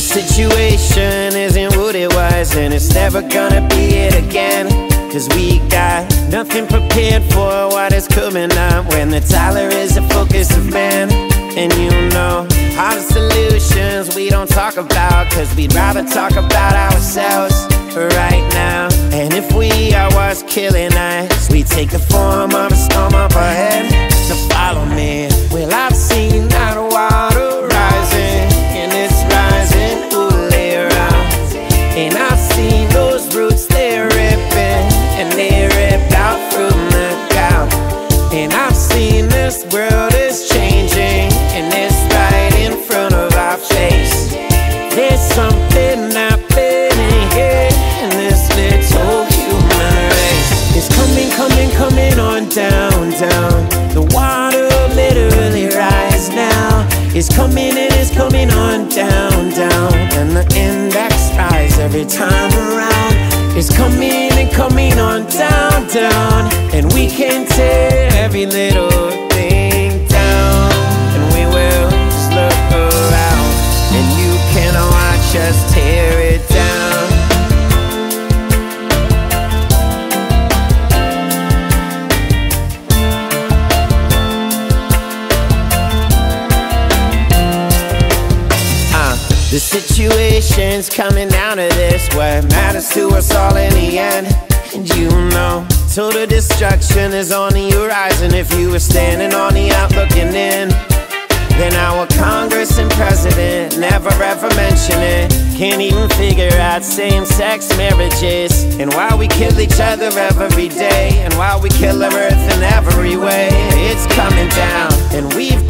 situation isn't what it was, and it's never gonna be it again. Cause we got nothing prepared for what is coming up when the dollar is the focus of man. And you know, all the solutions we don't talk about, cause we'd rather talk about ourselves right now. And if we are what's killing us, we take the form of a storm up ahead. So follow me. Something happening here in this little human race. It's coming, coming, coming on down, down. The water literally now. It's coming and it's coming on down, down. And the index rise every time the situation's coming down to this. What matters to us all in the end. And you know, total destruction is on the horizon. If you were standing on the out looking in, then our Congress and president never ever mention it. Can't even figure out same sex marriages. And why we kill each other every day. And why we kill our earth in every way. It's coming down. And we've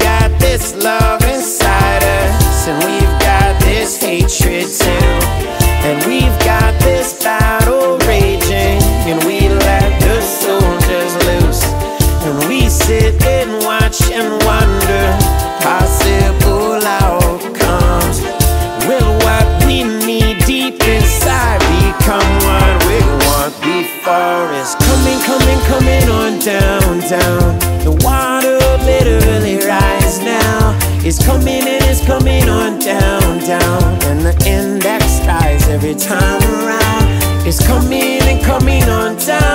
ground. The water literally rise now. It's coming and it's coming on down, down. And the index rise every time around. It's coming and coming on down.